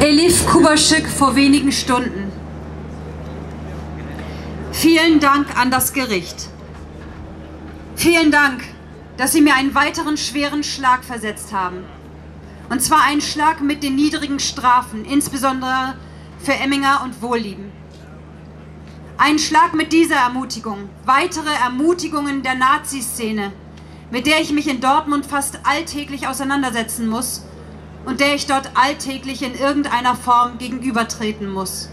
Elif Kubaschik vor wenigen Stunden. Vielen Dank an das Gericht. Vielen Dank, dass Sie mir einen weiteren schweren Schlag versetzt haben. Und zwar einen Schlag mit den niedrigen Strafen, insbesondere für Emminger und Wohllieben. Ein Schlag mit dieser Ermutigung, weitere Ermutigungen der Nazi-Szene, mit der ich mich in Dortmund fast alltäglich auseinandersetzen muss und der ich dort alltäglich in irgendeiner Form gegenübertreten muss.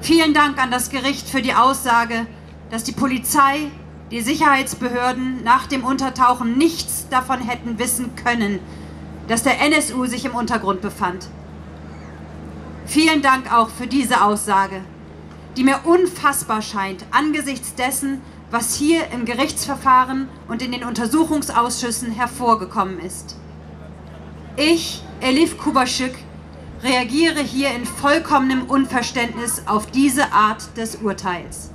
Vielen Dank an das Gericht für die Aussage, dass die Polizei, die Sicherheitsbehörden nach dem Untertauchen nichts davon hätten wissen können, dass der NSU sich im Untergrund befand. Vielen Dank auch für diese Aussage die mir unfassbar scheint angesichts dessen, was hier im Gerichtsverfahren und in den Untersuchungsausschüssen hervorgekommen ist. Ich, Elif Kubaschik, reagiere hier in vollkommenem Unverständnis auf diese Art des Urteils.